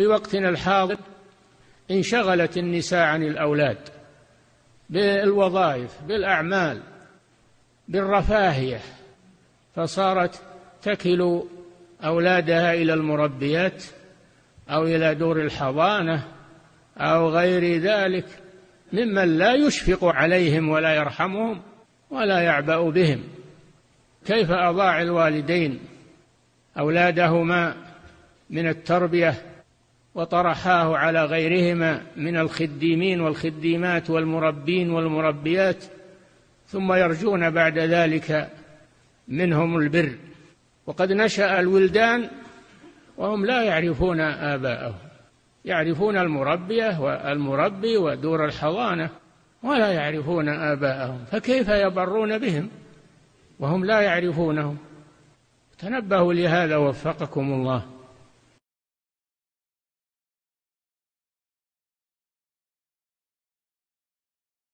في وقتنا الحاضر انشغلت النساء عن الأولاد بالوظائف بالأعمال بالرفاهية فصارت تكل أولادها إلى المربيات أو إلى دور الحضانة أو غير ذلك ممن لا يشفق عليهم ولا يرحمهم ولا يعبأ بهم. كيف أضاع الوالدين أولادهما من التربية وطرحاه على غيرهما من الخديمين والخديمات والمربين والمربيات ثم يرجون بعد ذلك منهم البر. وقد نشأ الولدان وهم لا يعرفون آباءهم يعرفون المربية والمربي ودور الحضانة ولا يعرفون آباءهم فكيف يبرون بهم؟ وهم لا يعرفونهم. تنبهوا لهذا وفقكم الله.